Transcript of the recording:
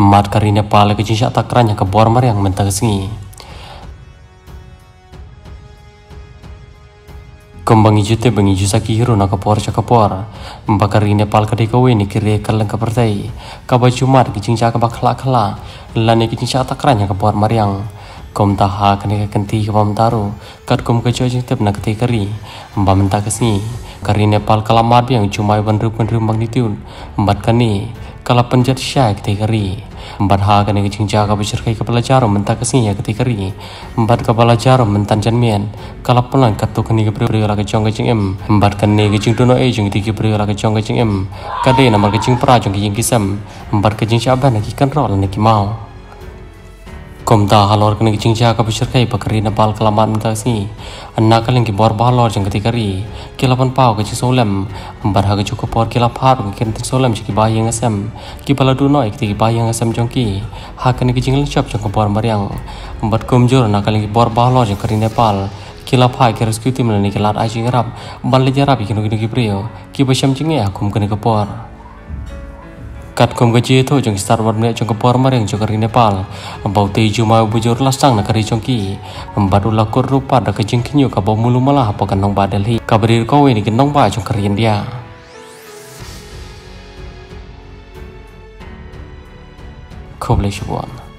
mat kari Nepal ke jinsa takranya ke bor mar yang mentang sengi Kembangi jute bangi jusa ki hiro na kapor cha kapor mbakari Nepal ka deka ni kire kalang ka pertai ka baju mar ki jinsa ka bakla kala lane ki jinsa takranya ke bor mar yang kom taha kene ka kenti bam taru. Kat kom ka jojing tep na kati kari mba menta kesni kari Nepal kalamat yang cuma ban rup ban rup magnitude. Mbat kani kala penjat syai ketika ri. Empat ha kene kicing jaga bicir kai kepala jaro mentah ke sini ya ketika ri. Empat kepala jaro mentan janmian kala pelan katu kene ke beri la kecong kecing em. Empat kene kicing dono e jeng tiki beri kecong kecing em. Kade nama kecing pra jong kicing kisam empat kecing syaban lagi kan rol lagi mau Komta halor kena kicing cia ka bishir kai pakari na bal kelamat anna kaleng ki bor balor jeng ketika ri kilapan pau ke solem. Bar ha ke cukup por kilap har ke ken solem ki bayang asam ki pala du noi ki bayang asam jong ki. Ha kena kicing lecap jong bor mariang. Bar komjor na kaleng ki bor balor jeng kari Nepal. Kilap ha ke rescue tim ni kilat aji ngarap. Bal le jarap ki no ki prio ki basam jeng ya kum kena ke por kat kum gaji itu jeng star war mene jeng kepor mareng jeng Nepal. Ambau te juma bujur lasang na kari jongki. Ambadu lakur rupa da ke jeng kinyo ka mulu malah apa kan nong badal hi kabrir kowe ni nong ba jeng kari India. Koble Shubuan